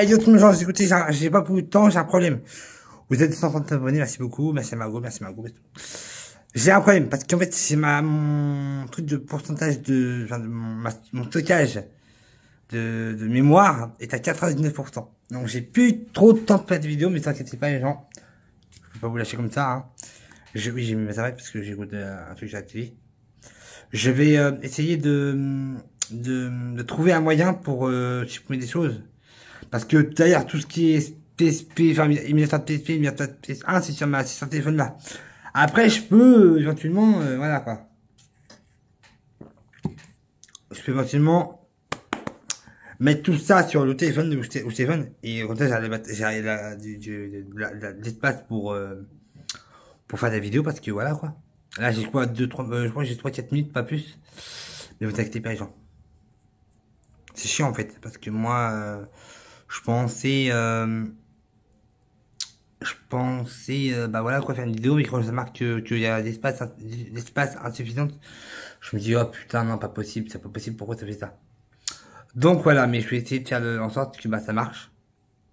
Hey, tout le monde, écoutez, j'ai pas beaucoup de temps, j'ai un problème. Vous êtes 130 abonnés, merci beaucoup, merci à Margot, merci Margot. J'ai un problème, parce qu'en fait, c'est ma, mon truc de pourcentage de, enfin, de mon, mon stockage de, de mémoire est à 99%. Donc j'ai plus trop de temps pour faire des vidéos, mais t'inquiète pas les gens. Je vais pas vous lâcher comme ça. Hein. Je, oui, j'ai mis ma serviette parce que j'écoute un truc sur la télé. Je vais euh, essayer de, de, de, trouver un moyen pour euh, supprimer des choses. Parce que d'ailleurs, tout ce qui est PSP, enfin, de PSP, émulateur de PS1, c'est sur ma sur ce téléphone là. Après, je peux éventuellement, euh, voilà quoi. Je peux éventuellement mettre tout ça sur le téléphone ou téléphone et comme ça j'ai l'espace pour euh, pour faire des vidéos parce que voilà quoi là j'ai quoi deux trois euh, je crois j'ai trois quatre minutes pas plus mais vous inquiétez pas les gens c'est chiant en fait parce que moi euh, je pensais je pensais bah voilà quoi faire une vidéo mais quand ça marque qu'il y a l'espace l'espace insuffisant je me dis oh putain non pas possible c'est pas possible pourquoi ça fait ça? Donc voilà, mais je vais essayer de faire en sorte que bah, ça marche.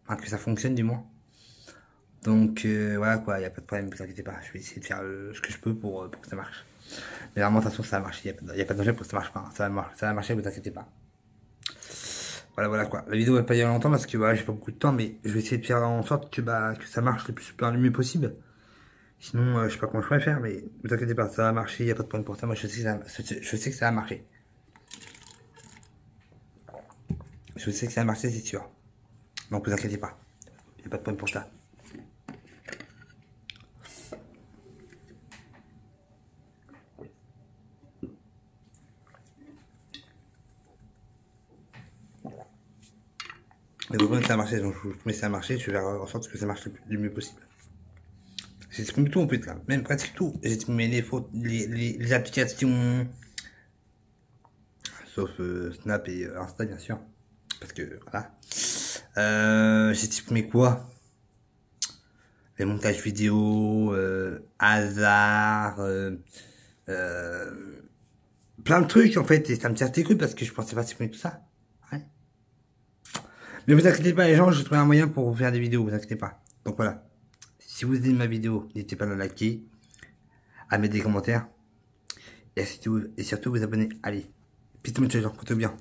Enfin, que ça fonctionne du moins. Donc euh, voilà quoi, il n'y a pas de problème, vous inquiétez pas. Je vais essayer de faire euh, ce que je peux pour, euh, pour que ça marche. Mais vraiment, de toute façon, ça va marcher. Il n'y a, pas de danger pour que ça marche pas. Ça va, ça va marcher, vous inquiétez pas. Voilà, voilà quoi. La vidéo va pas durer longtemps parce que voilà, j'ai pas beaucoup de temps, mais je vais essayer de faire en sorte que, bah, que ça marche le plus le mieux possible. Sinon, je sais pas comment je pourrais faire, mais ne vous inquiétez pas, ça va marcher, il n'y a pas de problème pour ça. Moi, je sais, que ça, je sais que ça va marcher. Je sais que ça va marcher, c'est sûr. Donc vous inquiétez pas. Il n'y a pas de problème pour ça. Vous que ça a marché, donc je promets ça a marché, je vais faire en sorte que ça marche le, mieux possible. J'ai exprimé tout en plus là, même presque tout. J'ai exprimé les, fautes, les, les, applications, sauf euh, Snap et euh, Insta bien sûr parce que voilà. Euh, j'ai supprimé quoi? Les montages vidéo, euh, hasard, euh, plein de trucs en fait, et ça me tes couilles parce que je pensais pas supprimer tout ça. Mais vous inquiétez pas les gens, j'ai trouvé un moyen pour vous faire des vidéos, vous inquiétez pas. Donc voilà. Si vous aimez ma vidéo, n'hésitez pas à la liker, à mettre des commentaires, et surtout, et vous abonner. Allez, bisous les gens, portez bien.